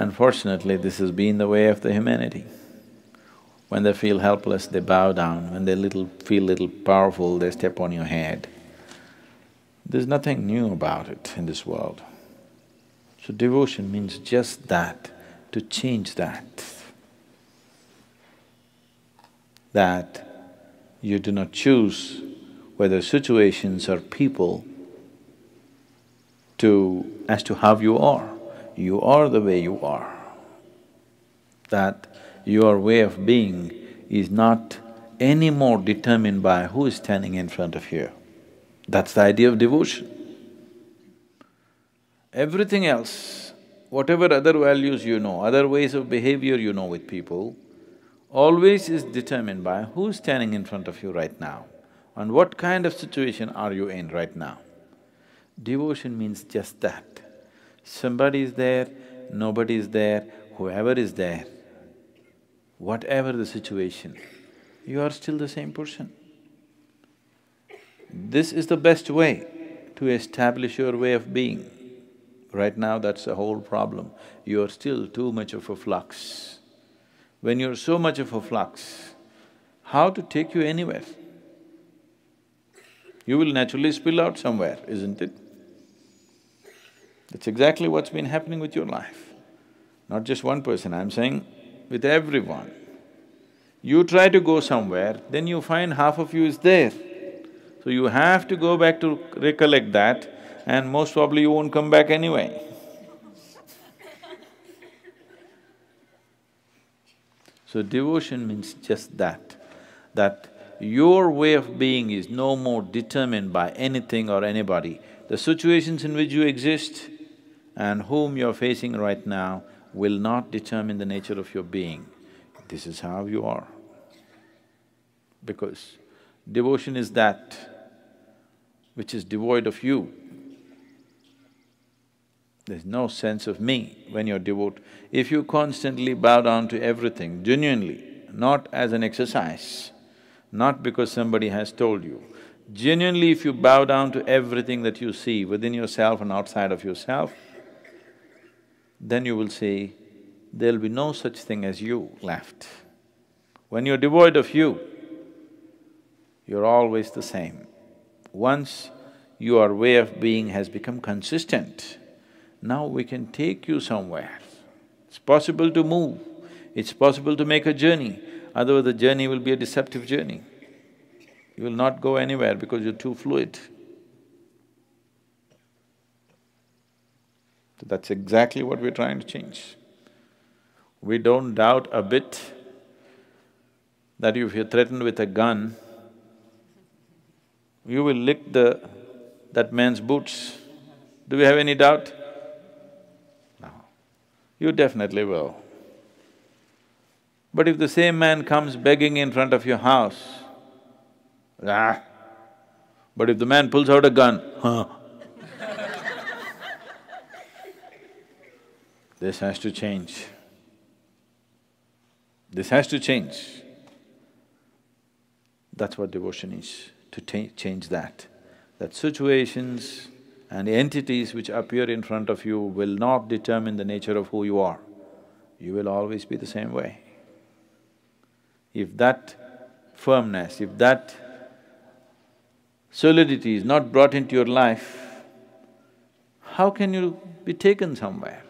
Unfortunately, this has been the way of the humanity. When they feel helpless, they bow down, when they little… feel little powerful, they step on your head. There's nothing new about it in this world. So devotion means just that, to change that. That you do not choose whether situations or people to… as to how you are. You are the way you are. That your way of being is not any more determined by who is standing in front of you. That's the idea of devotion. Everything else, whatever other values you know, other ways of behavior you know with people, always is determined by who's standing in front of you right now and what kind of situation are you in right now. Devotion means just that. Somebody is there, nobody is there, whoever is there, whatever the situation, you are still the same person. This is the best way to establish your way of being. Right now, that's the whole problem. You are still too much of a flux. When you're so much of a flux, how to take you anywhere? You will naturally spill out somewhere, isn't it? That's exactly what's been happening with your life. Not just one person, I'm saying with everyone. You try to go somewhere, then you find half of you is there. So you have to go back to recollect that and most probably you won't come back anyway. so devotion means just that, that your way of being is no more determined by anything or anybody. The situations in which you exist and whom you're facing right now will not determine the nature of your being. This is how you are. Because devotion is that which is devoid of you. There's no sense of me when you're devout. If you constantly bow down to everything, genuinely, not as an exercise, not because somebody has told you, genuinely if you bow down to everything that you see within yourself and outside of yourself, then you will see there'll be no such thing as you left. When you're devoid of you, you're always the same. Once your way of being has become consistent, now we can take you somewhere. It's possible to move, it's possible to make a journey, otherwise the journey will be a deceptive journey. You will not go anywhere because you're too fluid. That's exactly what we're trying to change. We don't doubt a bit that if you're threatened with a gun, you will lick the… that man's boots. Do we have any doubt? No. You definitely will. But if the same man comes begging in front of your house, ah, but if the man pulls out a gun, huh, This has to change. This has to change. That's what devotion is, to change that. That situations and entities which appear in front of you will not determine the nature of who you are. You will always be the same way. If that firmness, if that solidity is not brought into your life, how can you be taken somewhere?